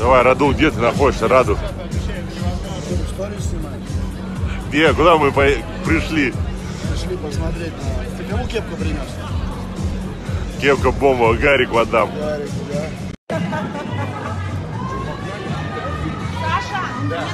Давай, Раду, где ты находишься, Раду? Где, куда мы по- пришли? Пришли посмотреть на... Ты кому кепку принес? Кепка бомба, Гарик Вадам. Гарик, да? Саша, да.